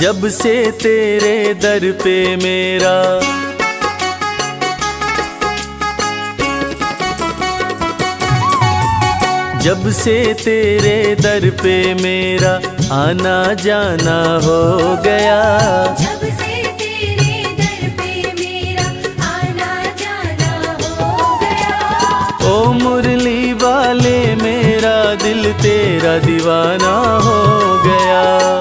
जब से तेरे दर पे मेरा जब से तेरे दर पे मेरा आना जाना हो गया। जब से तेरे दर पे मेरा आना जाना हो गया। ओ मुरली वाले मेरा दिल तेरा दीवाना हो गया।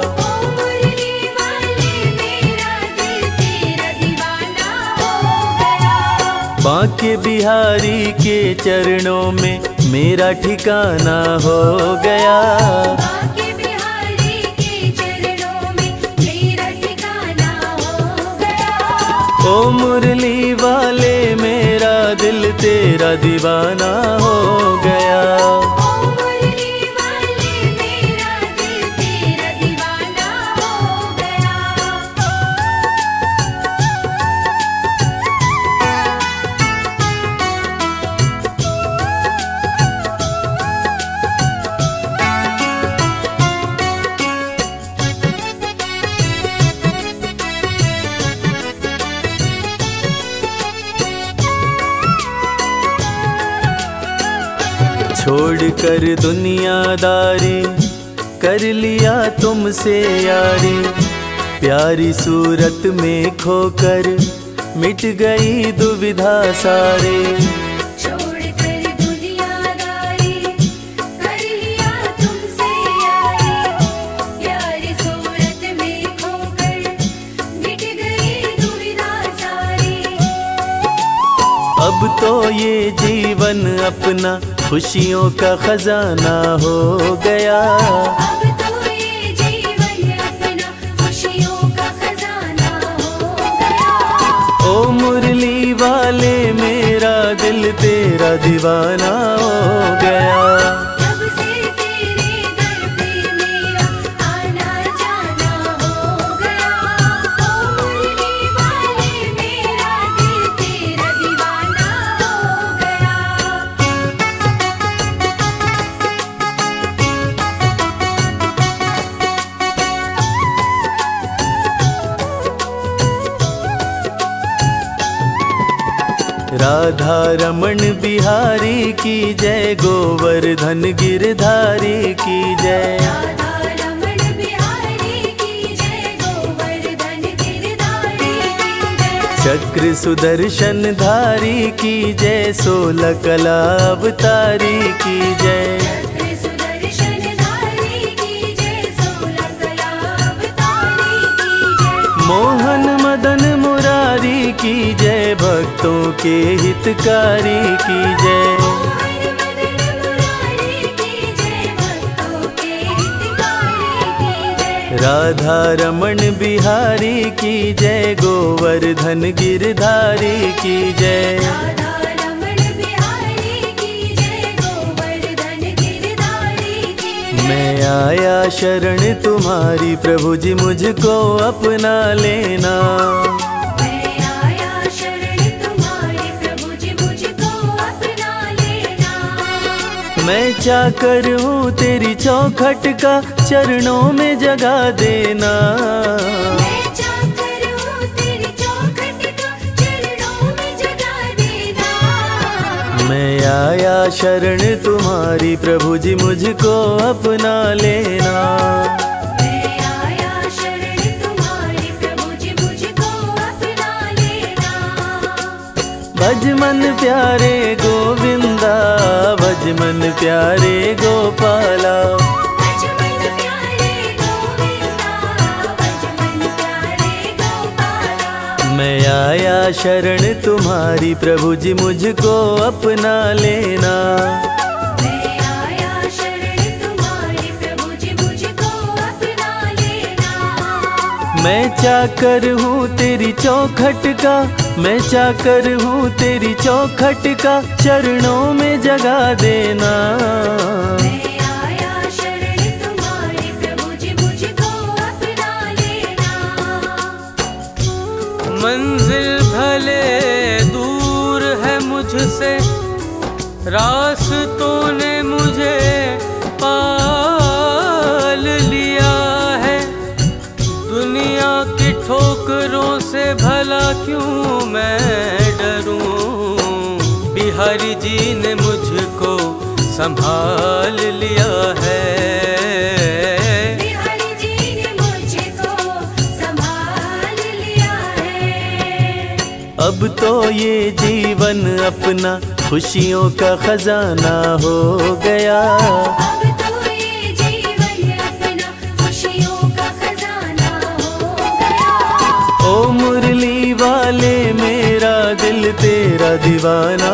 के चरणों में मेरा ठिकाना हो गया। बाके बिहारी के चरणों में मेरा ठिकाना हो गया। ओ मुरली वाले मेरा दिल तेरा दीवाना हो गया। कर दुनियादारी कर लिया तुमसे यारी। प्यारी सूरत में खोकर मिट गई दुविधा सारे। छोड़ कर दुनियादारी कर लिया तुमसे यारी। प्यारी सूरत में खोकर मिट गई दुविधा सारी। अब तो ये जीवन अपना खुशियों का खजाना हो गया। अब तो खुशियों का खजाना हो गया। ओ मुरली वाले मेरा दिल तेरा दीवाना। राधा रमन बिहारी की जय गोवर्धन गिरधारी की जय। रमण बिहारी की जय गोवर्धन गिरधारी चक्र सुदर्शन धारी की जय सोलह कला अवतारी की जय। चक्र सुदर्शन धारी की जय सोलह कला अवतारी की जय। मोहन मदन मुरारी की जय। भक्तों के हितकारी की जय। राधा रमन बिहारी की जय, गोवर्धन गिरधारी की जय। मैं आया शरण तुम्हारी प्रभु जी, मुझको अपना लेना। मैं क्या तेरी चौखट का चरणों में जगा देना। मैं चाकर हूँ तेरी चौखट का चरणों में जगा देना। मैं आया शरण तुम्हारी प्रभु जी मुझको अपना लेना। भज मन प्यारे गोविंदा भज मन प्यारे गोपाला। बचपन प्यारे गोविंदा बचपन प्यारे गोपाला। मैं आया शरण तुम्हारी प्रभु जी मुझको अपना लेना। मैं आया शरण प्रभु जी मुझको अपना लेना। मैं चाकर हूँ तेरी चौखट का मैं चाकर हूँ तेरी चौखट का, चरणों में जगा देना। मंजिल भले दूर है मुझसे, रास्तों ने मुझे क्यों मैं डरूं? बिहारी जी ने मुझको संभाल लिया है। बिहारी जी ने मुझको संभाल लिया है। अब तो ये जीवन अपना खुशियों का खजाना हो गया। दीवाना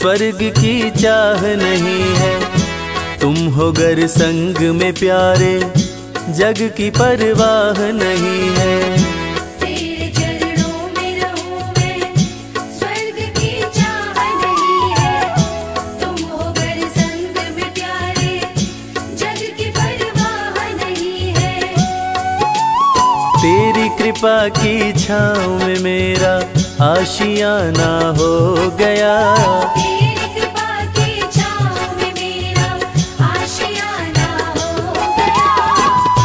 स्वर्ग की चाह नहीं है। तुम हो गर संग में प्यारे जग की परवाह नहीं है। तेरे चरणों में रहूँ मैं स्वर्ग की चाह नहीं है। तुम हो गर संग में प्यारे जग की परवाह नहीं है। तेरी कृपा की छाँव में मेरा आशियाना हो गया।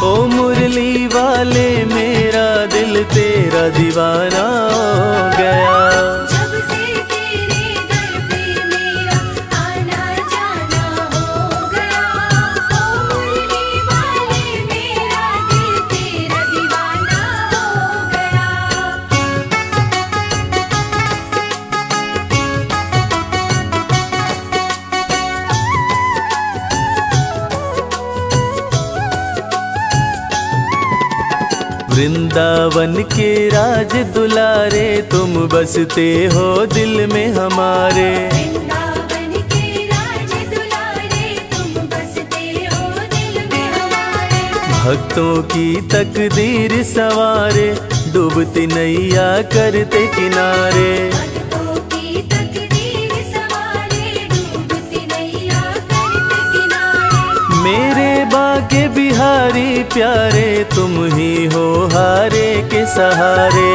ओ मुरली वाले मेरा दिल तेरा दीवाना। वृंदावन के राज दुलारे तुम बसते हो दिल में हमारे। वृंदावन के राज दुलारे तुम बसते हो दिल में हमारे। भक्तों की तकदीर सवारे डूबती नैया करते किनारे। भक्तों की तकदीर सवारे डूबती नैया करते किनारे। मेरे के बिहारी प्यारे, तुम ही हो हारे के सहारे।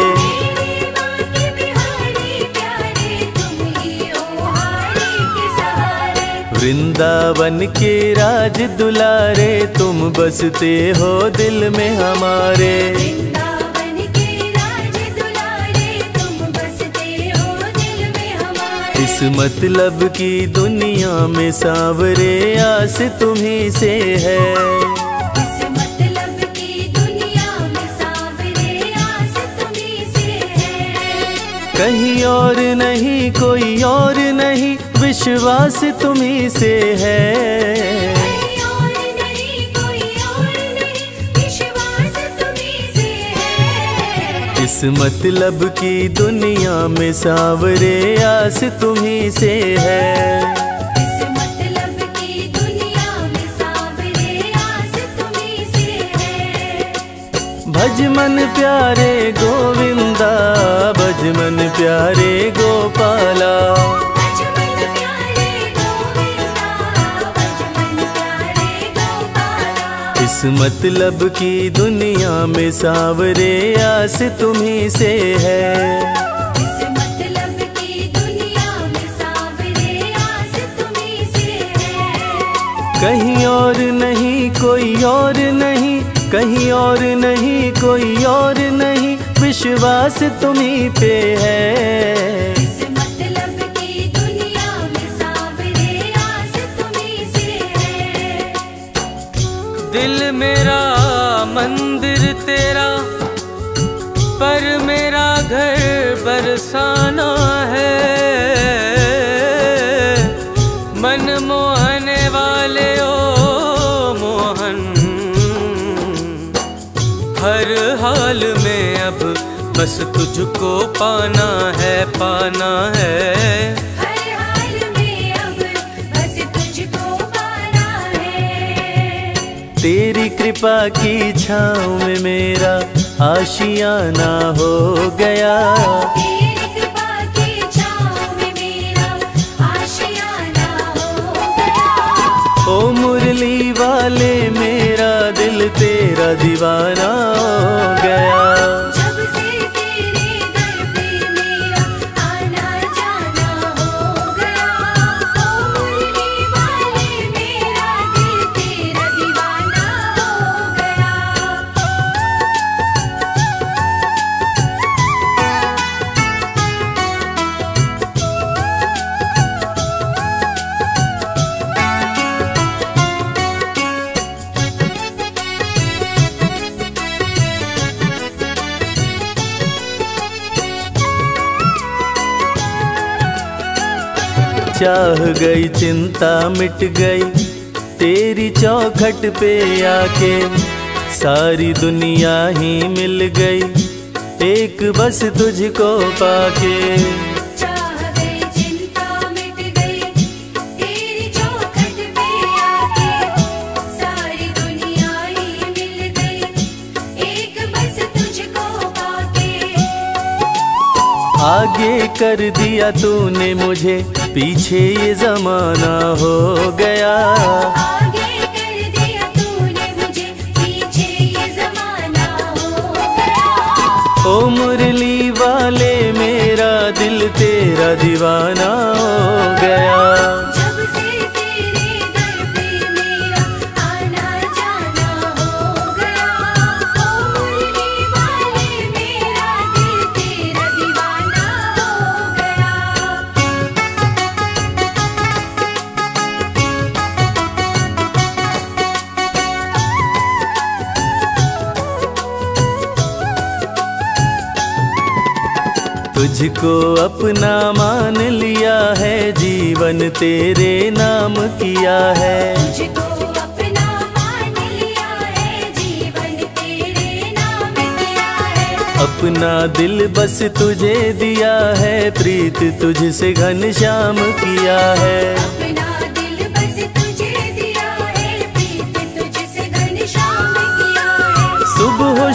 वृंदावन के राज दुलारे, तुम बसते हो दिल में हमारे। इस मतलब की दुनिया में सांवरे, आस तुम्ही से है। कहीं और नहीं कोई और नहीं विश्वास तुम्ही से है। कोई और नहीं कोई और नहीं विश्वास तुम्ही से है। इस मतलब की दुनिया में सावरे आस तुम्ही से है। भजमन प्यारे गोविंदा प्यारे गोपाला। प्यारे गोविंदा बचपन प्यारे गोपाला। इस की दुनिया में सांवरे आस तुम्ही से इस मतलब की दुनिया में सांवरे आस तुम्ही से है। कहीं और नहीं कोई और नहीं कहीं और नहीं कोई और नहीं। विश्वास तुम्ही पे है। इस मतलब की दुनिया में सांवरे आस तुम्ही से है। दिल मेरा मंदिर बस तुझको पाना है पाना है। हर हाल में अब बस तुझको पाना है। तेरी कृपा की छाँव में मेरा आशियाना हो गया। तेरी कृपा की छाँव में मेरा आशियाना हो गया। ओ मुरली वाले मेरा दिल तेरा दीवाना चाह गई चिंता मिट गई। तेरी चौखट पे आके सारी दुनिया ही मिल गई। एक बस तुझको पाके। चाह गई चिंता मिट गई। तेरी चौखट पे आके सारी दुनिया ही मिल गई। एक बस तुझको पाके। आगे कर दिया तूने मुझे। पीछे ये जमाना हो गया। आगे कर दिया तूने मुझे पीछे ये जमाना हो गया। ओ मुरली वाले मेरा दिल तेरा दीवाना। तुझको अपना मान लिया है जीवन तेरे नाम किया है। तुझको अपना मान लिया है जीवन तेरे नाम किया है। अपना दिल बस तुझे दिया है प्रीत तुझसे घनश्याम किया है।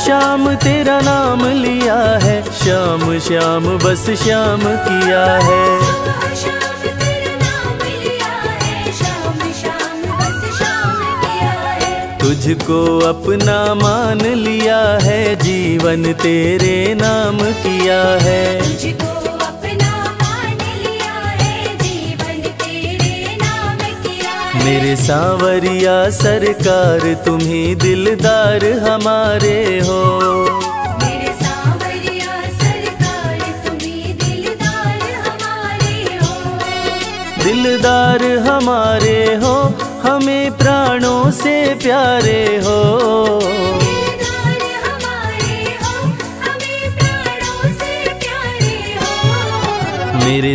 शाम तेरा नाम लिया है। श्याम श्याम, बस श्याम किया है। तुझको अपना मान लिया है। जीवन तेरे नाम किया है। मेरे सांवरिया सरकार तुम्ही दिलदार हमारे हो। सरकार तुम्ही दिलदार हमारे हो। दिलदार हमारे हो हमें प्राणों से प्यारे हो।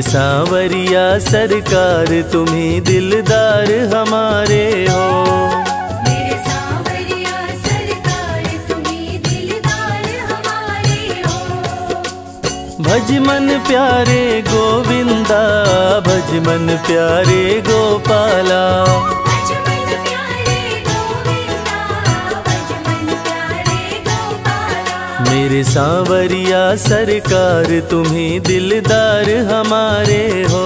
सांवरिया सरकार तुम्हें दिलदार हमारे हो। भज सांवरिया सरकार तुम्ही दिलदार हमारे हो। भजमन प्यारे गोविंदा भज मन प्यारे गोपाला। मेरे सांवरिया सरकार तुम्ही दिलदार हमारे हो।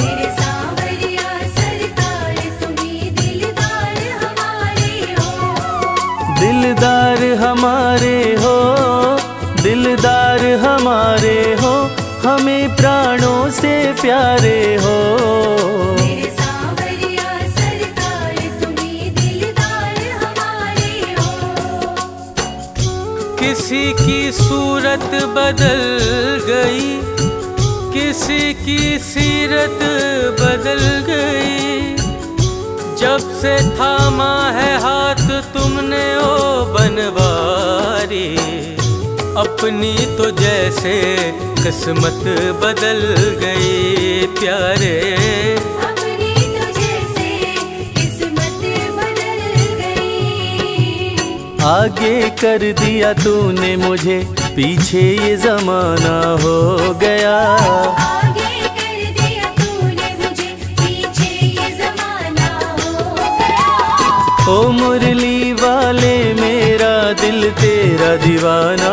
मेरे सांवरिया सरकार तुम्ही दिलदार हमारे हो। दिलदार हमारे हो दिलदार हमारे हो हमें प्राणों से प्यारे हो। सूरत बदल गई किसी की सीरत बदल गई। जब से थामा है हाथ तुमने ओ बनवारी अपनी तो जैसे किस्मत बदल गई प्यारे। अपनी तुझे से किस्मत बदल गई। आगे कर दिया तूने मुझे पीछे ये जमाना हो गया। आगे कर दिया तूने मुझे पीछे ये जमाना हो गया। ओ मुरली वाले मेरा दिल तेरा दीवाना